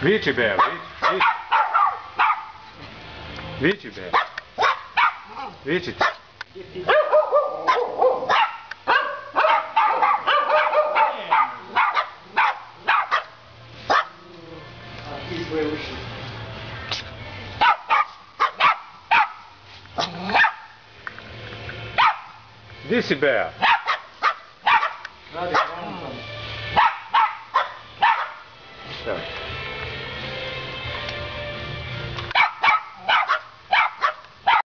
Vite, Bela. Vite, Bela. Vite. Aqui foi o chute. Disse Bé. Tá.